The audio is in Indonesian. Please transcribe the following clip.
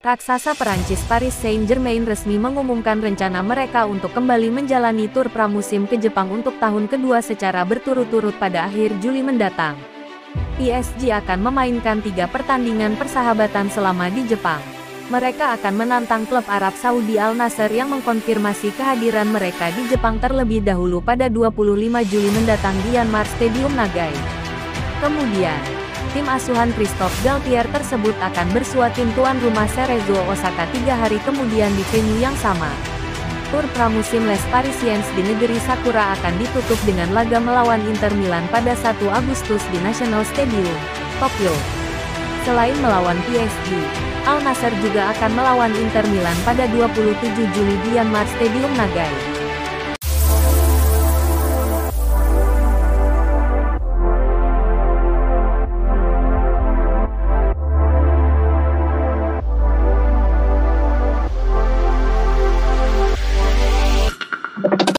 Raksasa Perancis Paris Saint-Germain resmi mengumumkan rencana mereka untuk kembali menjalani tur pramusim ke Jepang untuk tahun kedua secara berturut-turut pada akhir Juli mendatang. PSG akan memainkan tiga pertandingan persahabatan selama di Jepang. Mereka akan menantang klub Arab Saudi Al Nassr yang mengkonfirmasi kehadiran mereka di Jepang terlebih dahulu pada 25 Juli mendatang di Yanmar Stadium Nagai. Kemudian, tim asuhan Christophe Galtier tersebut akan bersua tim tuan rumah Cerezo Osaka tiga hari kemudian di venue yang sama. Tur pramusim Les Parisiens di negeri Sakura akan ditutup dengan laga melawan Inter Milan pada 1 Agustus di National Stadium, Tokyo. Selain melawan PSG, Al Nassr juga akan melawan Inter Milan pada 27 Juli di Yanmar Stadium Nagai.